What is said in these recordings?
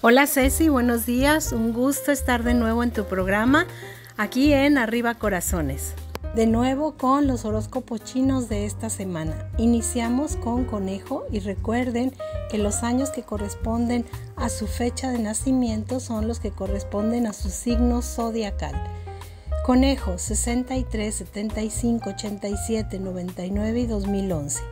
Hola Ceci, buenos días. Un gusto estar de nuevo en tu programa aquí en Arriba Corazones. De nuevo con los horóscopos chinos de esta semana. Iniciamos con conejo y recuerden que los años que corresponden a su fecha de nacimiento son los que corresponden a su signo zodiacal. Conejo 63, 75, 87, 99 y 2011.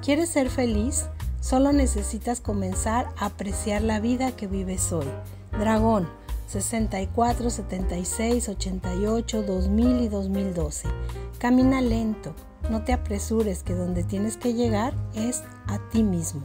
¿Quieres ser feliz? Solo necesitas comenzar a apreciar la vida que vives hoy. Dragón 64, 76, 88, 2000 y 2012. Camina lento, no te apresures que donde tienes que llegar es a ti mismo.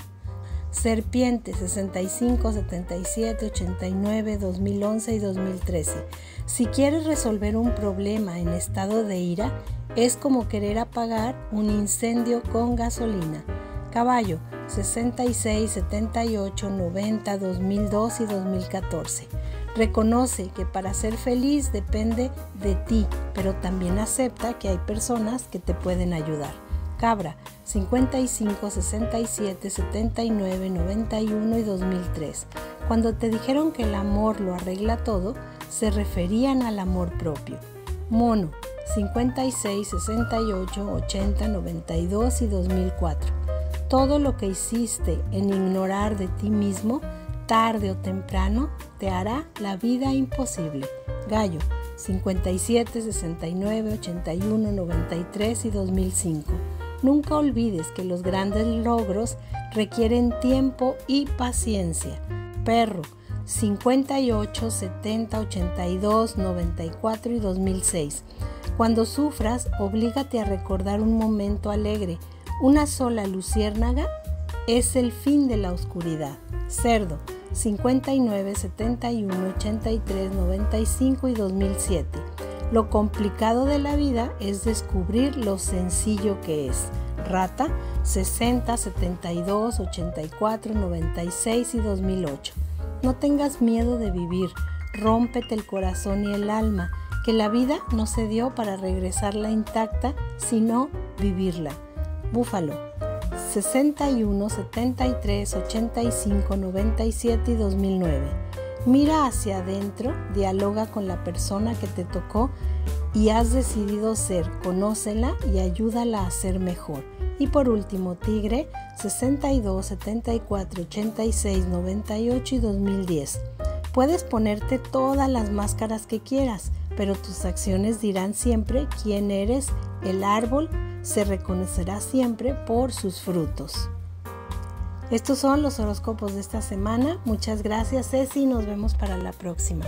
Serpiente 65, 77, 89, 2011 y 2013. Si quieres resolver un problema en estado de ira, es como querer apagar un incendio con gasolina. Caballo 66, 78, 90, 2002 y 2014. Reconoce que para ser feliz depende de ti, pero también acepta que hay personas que te pueden ayudar. Cabra 55, 67, 79, 91 y 2003. Cuando te dijeron que el amor lo arregla todo, se referían al amor propio. Mono 56, 68, 80, 92 y 2004 todo lo que hiciste en ignorar de ti mismo, tarde o temprano, te hará la vida imposible. Gallo 57, 69, 81, 93 y 2005. Nunca olvides que los grandes logros requieren tiempo y paciencia. Perro 58, 70, 82, 94 y 2006. Cuando sufras, oblígate a recordar un momento alegre una sola luciérnaga es el fin de la oscuridad. Cerdo 59, 71, 83, 95 y 2007. Lo complicado de la vida es descubrir lo sencillo que es. Rata 60, 72, 84, 96 y 2008. No tengas miedo de vivir, rómpete el corazón y el alma, que la vida no se dio para regresarla intacta, sino vivirla. Búfalo 61, 73, 85, 97 y 2009. Mira hacia adentro, dialoga con la persona que te tocó y has decidido ser, conócela y ayúdala a ser mejor. Y por último, Tigre 62, 74, 86, 98 y 2010. Puedes ponerte todas las máscaras que quieras, pero tus acciones dirán siempre quién eres, el árbol, se reconocerá siempre por sus frutos. Estos son los horóscopos de esta semana. Muchas gracias Ceci, nos vemos para la próxima.